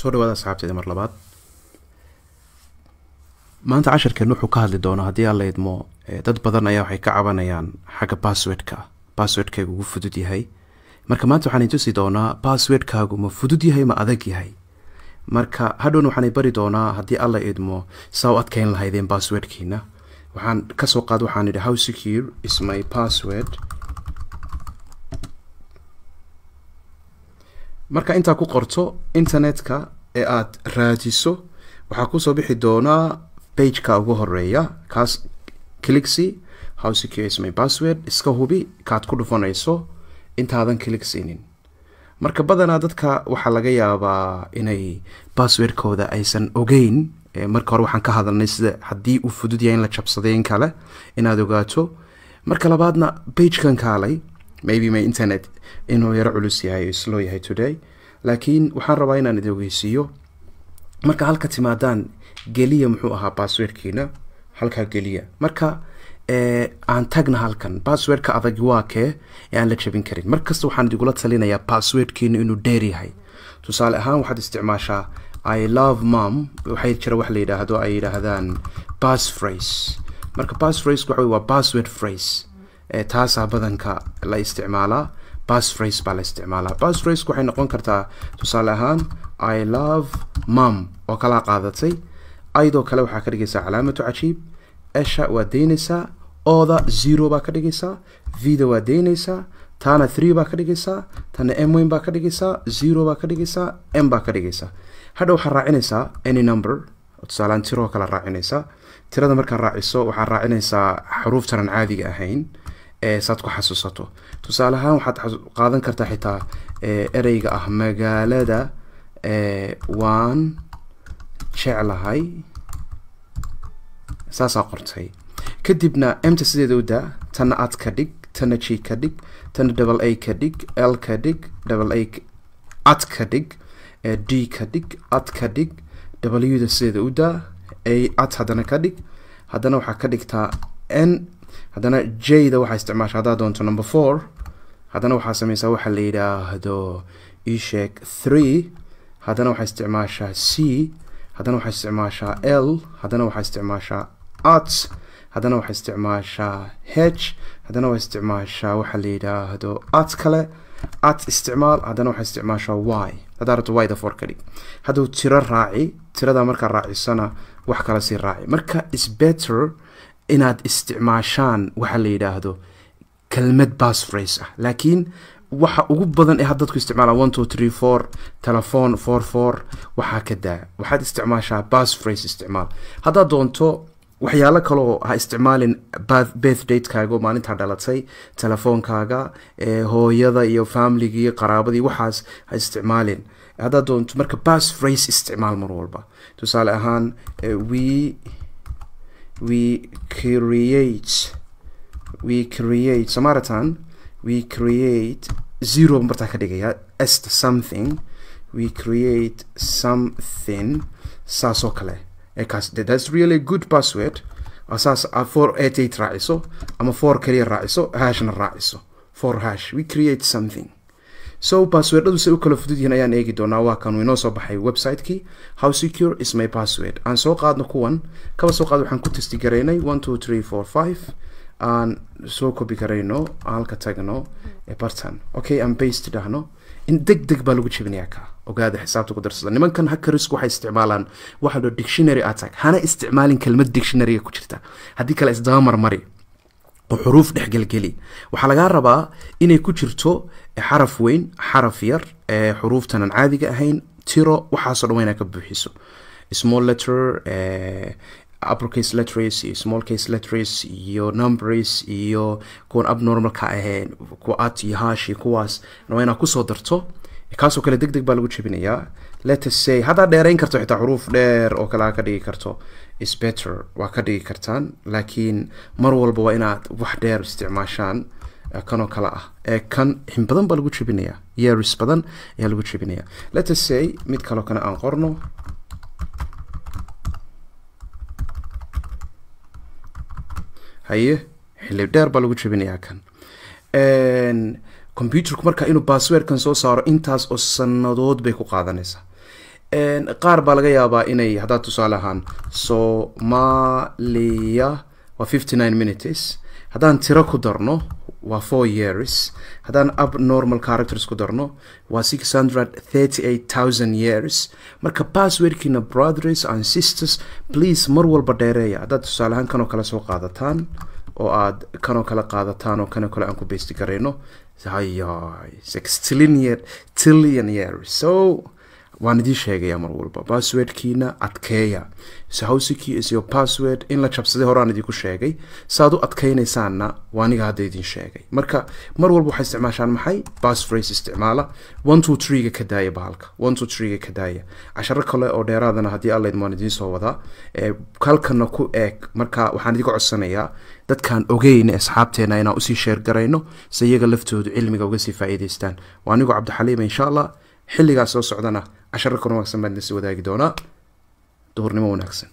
soo dhawaada asxaabteeda mar labaad maanta casharkeen wuxuu ka hadli doonaa haddii aan la idmo dad badan ayaa waxay ka cabanayaan xagga basswordka basswordkaygu ugu fudud yahay. Marka maanta waxaan tusi doonaa basswordkaagu ma fudud yahay ma adag yahay. Marka hadhowna waxaanay bari doonaa haddii alla idmo saa u adkeyn lahaydeen basswordkiina waxaan ka soo qaad waxaan idhi how secure is my password marka intaa ku qorto internetka ee aada raadiso waxaa ku soo bixi doonaa bageka ugu horreeya kaas clixi how password. Iska hubi kaad ku dhufanayso intaadan clixinin marka badanaa dadka waxaa laga yaabaa inay basswordkooda aysan ogeyn. Marka hore waxaan ka hadalnay sida haddii uu fudud yahay in la jabsadeyn kale inaad ogaato. Marka labaadna bagekan kaalay maybe my internet inuu yaro culus yahay o slow yahay today. Laakiin waxaan rabaa inaan idi ogeysiiyo marka halka timaadaan geliya muxuu ahaa basswordkiina halkaa geliya. Marka aan tagna halkan basswordka adag waa ee aan la jabin karin. Markasta waxaan idigula talinayaa basswordkiina inuu dheer yahay. Tusaale ahaan waxaad isticmaashaa i love mom. Waxay jira wax la yidhaahdo ay yidhaahdaan bass marka bass waxa waa password phrase taasaa badanka la isticmaalaa bass phrase baa la isticmaalaa. Bass phrase waxay noqon kartaa tusaale ahaan i love mom oo kalaa qaadatay. Ayadoo kale waxaa ka dhigaysaa calaamatu cajiib. Esha waa daynaysaa ooda zero baa ka dhigaysaa vida waa daynaysaa taana three baa ka dhigaysaa tana m weyn baa ka dhigaysaa zero baa ka dhigaysaa m baa ka dhigaysaa. Hadha waxaa raacinaysaa any number tusaalaan tiroo kale raacinaysaa. Tirada markaad raaciso waxaad raacinaysaa xuruuftanan caadiga ahayn saad ku xasuusato. Tusaale ahaan waxaad qaadan kartaa xitaa ereyga ah magaalada waan jeclahay. Saasaa qortay. Kadibna emta sideeda u daa tana ad ka dhig tana g ka dhig tana double a ka dhig l ka dhig double a ad ka dhig d ka dhig ad ka dhig w da sideeda u daa a ad haddana ka dhig. Haddana waxaa ka dhigtaa n haddana j da waxaa isticmaasha haddaa doonto number four. Haddana waxaa sameysaa waxa la yidhaahdo isheeg three. Haddana waxaa isticmaashaa c. Haddana waxaa isticmaashaa l. Haddana waxaa isticmaashaa at haddana waxaa isticmaashaa h. Haddana waxaa isticmaashaa waxa la yidhaahdo at kale. At isticmaal haddana waxaa isticmaashaa y. Haddaa rabto y da four ka dhig. Hadduu tiro raaci tirada markaa raacisana wax kala sii raaci. Marka is better inaad isticmaashaan waxa la yidhaahdo kelmad bass phrase ah. Laakiin waxa ugu badan ee had dadku isticmaala one two three four telephone four four waxaa ka daa. Waxaad isticmaashaa bass phrase isticmaal. Haddaad doonto waxyaalo kaloo ha isticmaalin birthdatekaaga oo maalintaa dhalatay telefoonkaaga hooyada iyo familigii qaraabadii waxaas ha isticmaalin. Haddaad doonto marka bass phrase isticmaal mar walba. Tusaale ahaan we we create we create samaritan we create zero martaa ka dhigaya est something we create something saasoo kale. Kaas that's really good password. Saas four eight eight raaciso ama four kaliya raaciso hashna raaciso. Four hash we create something so passwordadu say u kala fudud yihiin ayaan eegi doonaa. Waa kan inoo soo baxay website-kii how secure is my password. Aan soo qaadno kuwan. Kaba soo qaad waxaan ku testi garaynay one two three four five. Aan soo kobi garayno halka tagno bartan. Okay aan baste dhahno in deg deg baa lagu jebinayaa ka. Ogaada xisaabta ku darsada. Nimankan hackerisku waxay isticmaalaan. Waxa lo dictionary attack. Hana isticmaalin kelmad dictionaryga ku jirta. Haddii kale isdaba marmari xuruuf dhexgelgeli waxaa lagaa rabaa inay ku jirto xaraf weyn xaraf yar xuruuftanan caadiga ahayn tiro waxaasoo dhan wayna ka buuxiso. Small letter uppercase letters iyo small case letters iyo numbers iyo kuwan abnormalka aheen kuwa at iyo hash iyo kuwaas waa inaa ku soo darto. Kaasoo kale deg deg baa lagu jebinayaa. Letters say haddaa dheerayn karto xitaa xuruuf dheer oo kale aa ka dhigi karto is better waa ka dhigi kartaan laakiin mar walba waa inaad wax dheer isticmaashaan kanoo kale ah. Ee kan xin badan baa lagu jebinayaa years badan ayaa lagu jebinayaa. Letters say mid kaloo kale aan qorno. Haye xilli dheer baa lagu jebinayaa kan. Computerku marka inuu basswordkan soo saaro intaas oo sanadood bay ku qaadanaysaa qaar baa laga yaabaa inay haddaad tusaale ahaan somalia waa fifty nine minutes. Haddaan tiro ku darno waa four years. Haddaan abnormal characters ku darno waa six hundred thirty eight thousand years. Marka passwordkiina brothers and sisters please mar walba dheereeya. Haddaad tusaale ahaan kanoo kale soo qaadataan oo aad kanoo kale qaadataan oo kanoo kale aan ku beysti garayno hayay sixtillion year tillion years. So waan idiin sheegaya mar walba passwordkiina adkeeya. Your password in la jabsaday horaan idinku sheegay. Saaad u adkeynaysaanna waa aniga hadda idin sheegay. Marka mar walba waxay isticmaashaan maxay? Passphrase isticmaala. One two three-ga ka daaya bahalka one two three-ga ka daaya. Casharo kale oo dheeraadana haddii alla idmaan idiin soo wadaa halkana ku eeg. Marka waxaan idiga codsanayaa dadkaan ogeyn asxaabteena inaan u sii sheergarayno si iyaga laftoodu cilmiga uga sii faa'iidaystaan. Waa anigu cabdixaliima insha allah xilligaas soo socdana casharro kulan wanaagsan baad na soo wadaagi doonaa duhurnimo wanaagsan